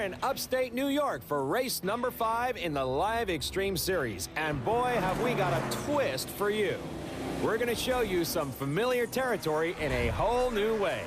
In upstate New York for race number five in the Live Extreme Series, and boy, have we got a twist for you. We're going to show you some familiar territory in a whole new way.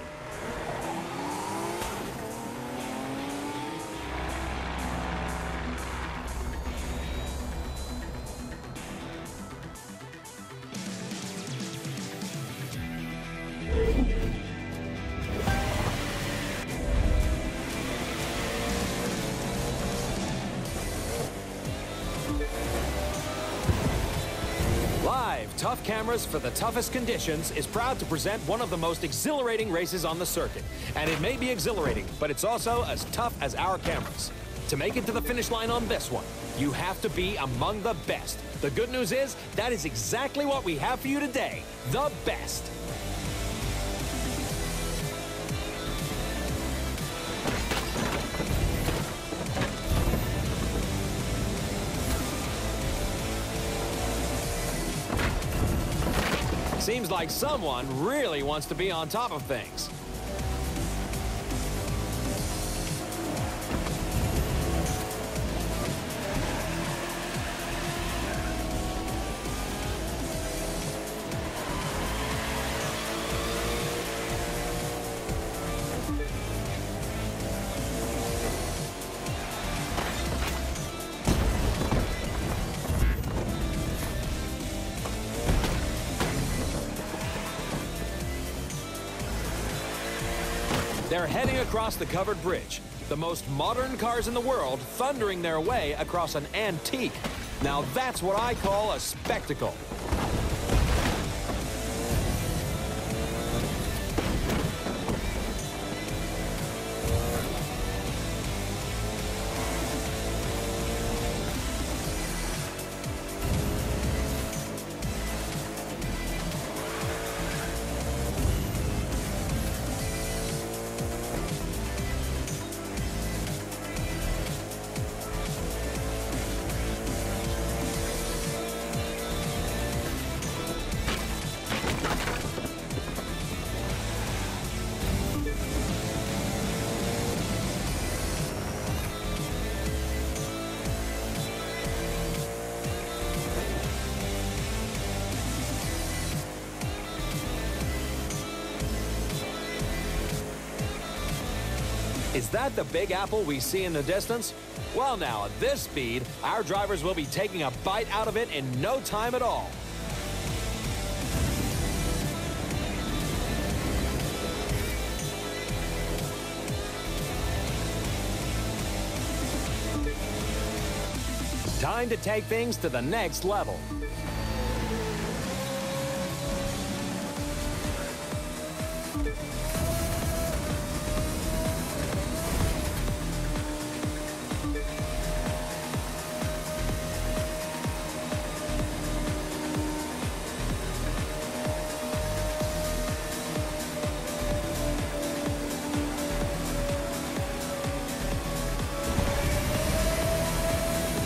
Live, Tough Cameras for the Toughest Conditions is proud to present one of the most exhilarating races on the circuit. And it may be exhilarating, but it's also as tough as our cameras. To make it to the finish line on this one, you have to be among the best. The good news is, that is exactly what we have for you today. The best. Seems like someone really wants to be on top of things. They're heading across the covered bridge. The most modern cars in the world thundering their way across an antique. Now that's what I call a spectacle. Is that the Big Apple we see in the distance? Well now, at this speed, our drivers will be taking a bite out of it in no time at all. Time to take things to the next level.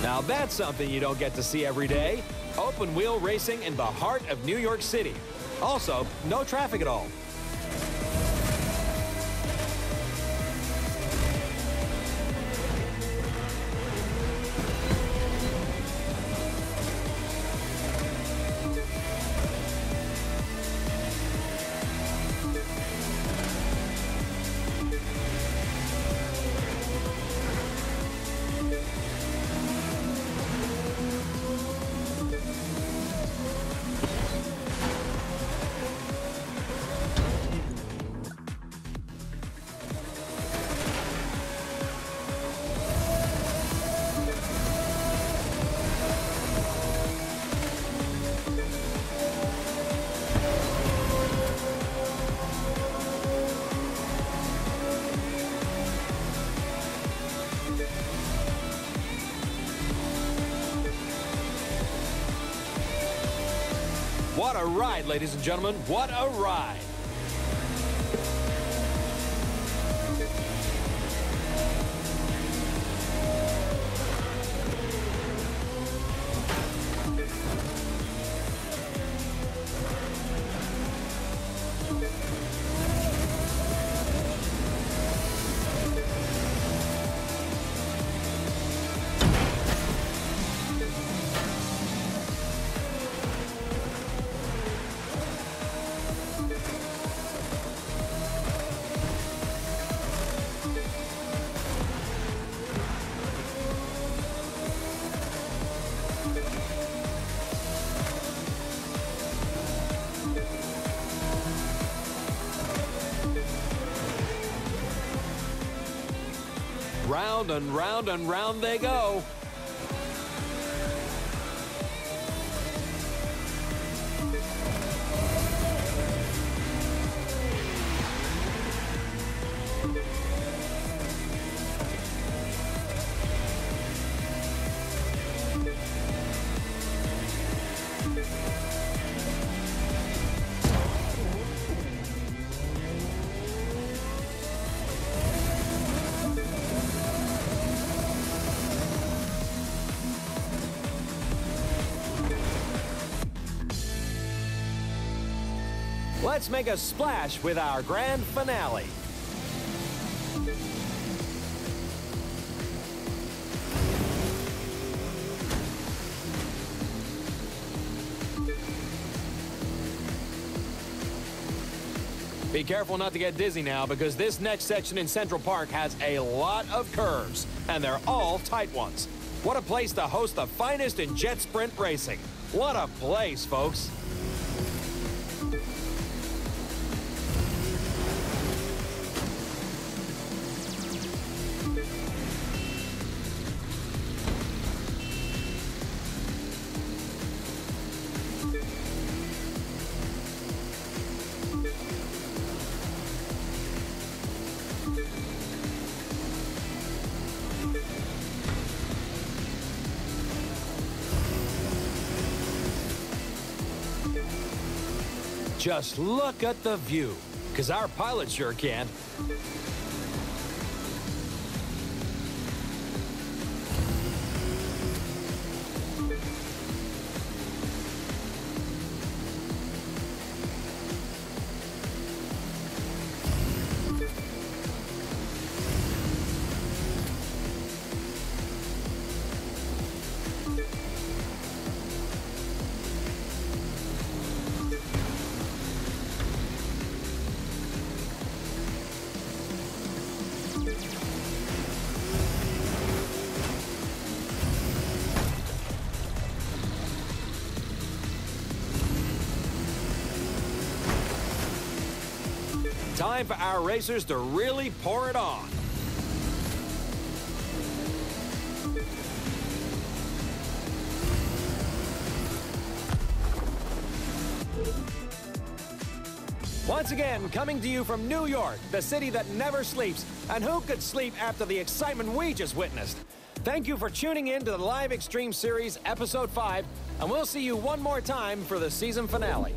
Now that's something you don't get to see every day. Open wheel racing in the heart of New York City. Also, no traffic at all. What a ride, ladies and gentlemen. What a ride. Round and round and round they go. Let's make a splash with our grand finale. Be careful not to get dizzy now because this next section in Central Park has a lot of curves, and they're all tight ones. What a place to host the finest in jet sprint racing. What a place, folks. Just look at the view, because our pilot sure can. Time for our racers to really pour it on. Once again, coming to you from New York, the city that never sleeps. And who could sleep after the excitement we just witnessed? Thank you for tuning in to the Live Extreme Series, Episode 5, and we'll see you one more time for the season finale.